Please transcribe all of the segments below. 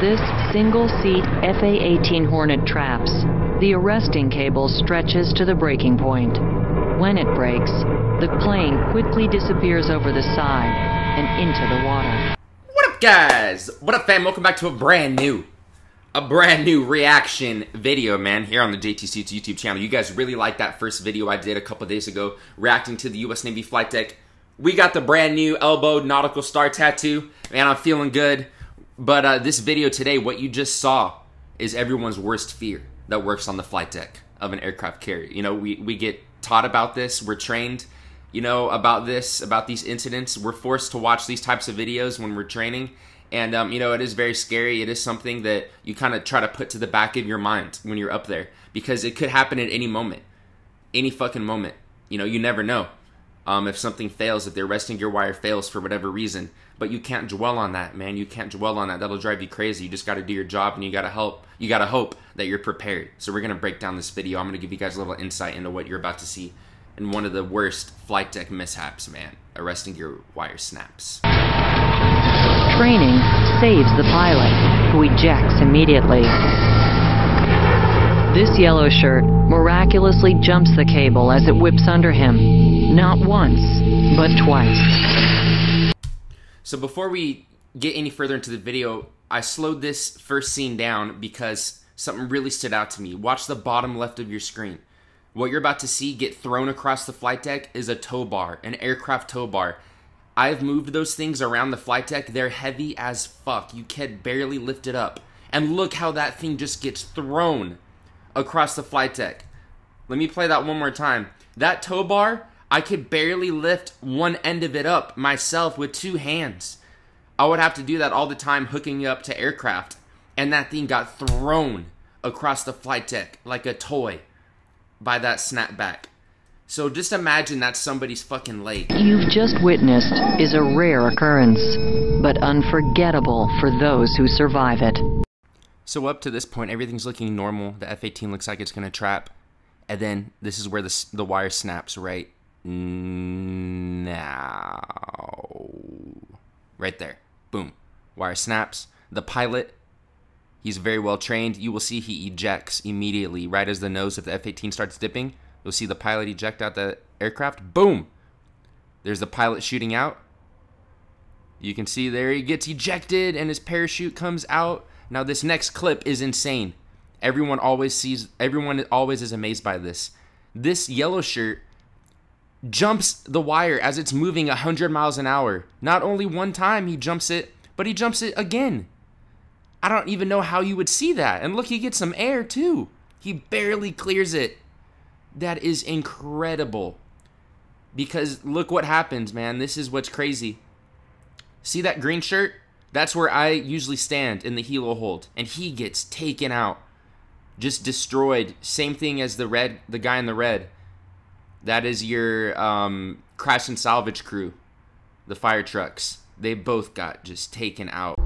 this single-seat FA-18 Hornet traps, the arresting cable stretches to the breaking point. When it breaks, the plane quickly disappears over the side and into the water. What up, guys? What up, fam? Welcome back to a brand new, a brand new reaction video, man, here on the JT Suits YouTube channel. You guys really liked that first video I did a couple days ago, reacting to the U.S. Navy flight deck. We got the brand new elbow nautical star tattoo. Man, I'm feeling good. But uh, this video today, what you just saw, is everyone's worst fear that works on the flight deck of an aircraft carrier. You know, we, we get taught about this, we're trained, you know, about this, about these incidents. We're forced to watch these types of videos when we're training. And, um, you know, it is very scary. It is something that you kind of try to put to the back of your mind when you're up there because it could happen at any moment, any fucking moment. You know, you never know um, if something fails, if the arresting gear wire fails for whatever reason. But you can't dwell on that, man. You can't dwell on that. That'll drive you crazy. You just got to do your job, and you got to help. You got to hope that you're prepared. So we're gonna break down this video. I'm gonna give you guys a little insight into what you're about to see in one of the worst flight deck mishaps, man. Arresting gear wire snaps. Training saves the pilot, who ejects immediately. This yellow shirt miraculously jumps the cable as it whips under him. Not once, but twice. So before we get any further into the video, I slowed this first scene down because something really stood out to me. Watch the bottom left of your screen. What you're about to see get thrown across the flight deck is a tow bar, an aircraft tow bar. I've moved those things around the flight deck. They're heavy as fuck. You can barely lift it up. And look how that thing just gets thrown across the flight deck. Let me play that one more time. That tow bar, I could barely lift one end of it up myself with two hands. I would have to do that all the time hooking up to aircraft. And that thing got thrown across the flight deck like a toy by that snapback. So just imagine that somebody's fucking leg. You've just witnessed is a rare occurrence, but unforgettable for those who survive it. So up to this point, everything's looking normal. The F-18 looks like it's going to trap. And then this is where the, the wire snaps right now. Right there. Boom. Wire snaps. The pilot, he's very well trained. You will see he ejects immediately right as the nose of the F-18 starts dipping. You'll see the pilot eject out the aircraft. Boom. There's the pilot shooting out. You can see there he gets ejected and his parachute comes out now this next clip is insane. Everyone always sees everyone always is amazed by this. This yellow shirt jumps the wire as it's moving 100 miles an hour. Not only one time he jumps it, but he jumps it again. I don't even know how you would see that. And look, he gets some air too. He barely clears it. That is incredible. Because look what happens, man. This is what's crazy. See that green shirt? That's where I usually stand in the helo hole, and he gets taken out, just destroyed. Same thing as the red, the guy in the red. That is your um, crash and salvage crew, the fire trucks. They both got just taken out.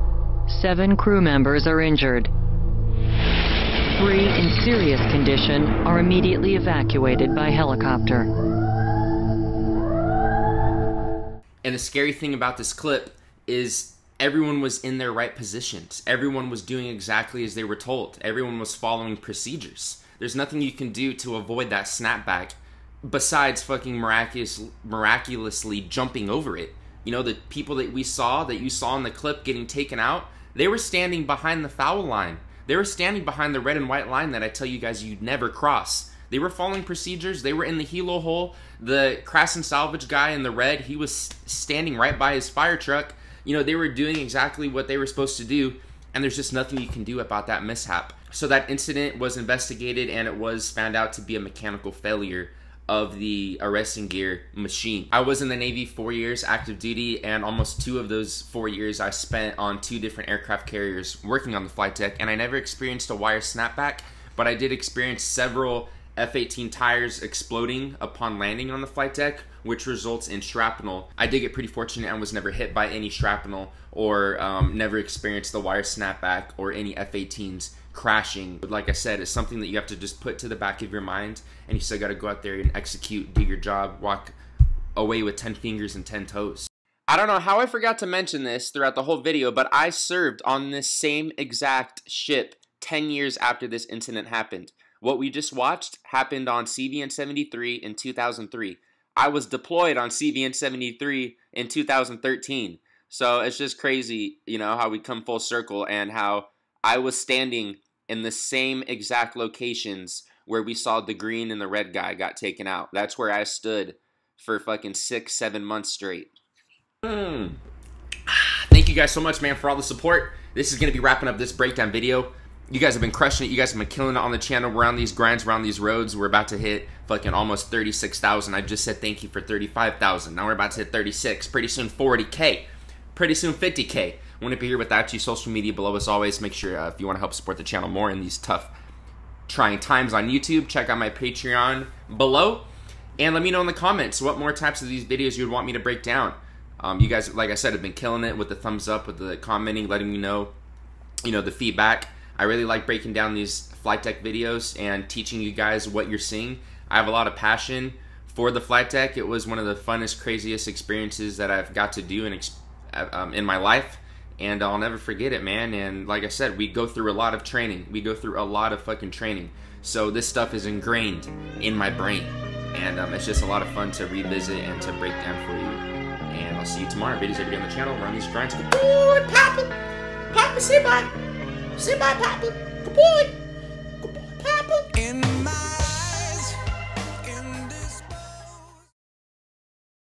Seven crew members are injured. Three in serious condition are immediately evacuated by helicopter. And the scary thing about this clip is everyone was in their right positions. Everyone was doing exactly as they were told. Everyone was following procedures. There's nothing you can do to avoid that snapback besides fucking miraculous, miraculously jumping over it. You know, the people that we saw, that you saw in the clip getting taken out, they were standing behind the foul line. They were standing behind the red and white line that I tell you guys you'd never cross. They were following procedures. They were in the helo hole. The crash and salvage guy in the red, he was standing right by his fire truck you know, they were doing exactly what they were supposed to do, and there's just nothing you can do about that mishap. So that incident was investigated, and it was found out to be a mechanical failure of the arresting gear machine. I was in the Navy four years active duty, and almost two of those four years I spent on two different aircraft carriers working on the flight deck, and I never experienced a wire snapback, but I did experience several F 18 tires exploding upon landing on the flight deck, which results in shrapnel. I did get pretty fortunate and was never hit by any shrapnel or um, never experienced the wire snapback or any F 18s crashing. But like I said, it's something that you have to just put to the back of your mind, and you still got to go out there and execute, do your job, walk away with 10 fingers and 10 toes. I don't know how I forgot to mention this throughout the whole video, but I served on this same exact ship 10 years after this incident happened. What we just watched happened on CVN 73 in 2003. I was deployed on CVN 73 in 2013. So it's just crazy, you know, how we come full circle and how I was standing in the same exact locations where we saw the green and the red guy got taken out. That's where I stood for fucking six, seven months straight. Mm. Thank you guys so much, man, for all the support. This is going to be wrapping up this breakdown video. You guys have been crushing it. You guys have been killing it on the channel. We're on these grinds, we're on these roads. We're about to hit fucking almost 36,000. I just said thank you for 35,000. Now we're about to hit 36. Pretty soon 40K. Pretty soon 50K. Wouldn't be here without you. Social media below as always. Make sure uh, if you want to help support the channel more in these tough, trying times on YouTube, check out my Patreon below. And let me know in the comments what more types of these videos you would want me to break down. Um, you guys, like I said, have been killing it with the thumbs up, with the commenting, letting me know, you know, the feedback. I really like breaking down these flight deck videos and teaching you guys what you're seeing. I have a lot of passion for the flight deck. It was one of the funnest, craziest experiences that I've got to do in, um, in my life. And I'll never forget it, man. And like I said, we go through a lot of training. We go through a lot of fucking training. So this stuff is ingrained in my brain. And um, it's just a lot of fun to revisit and to break down for you. And I'll see you tomorrow. Videos every day on the channel. Run these grinds. Boy, Papa. Papa, say bye. Say bye, Papa. Good boy.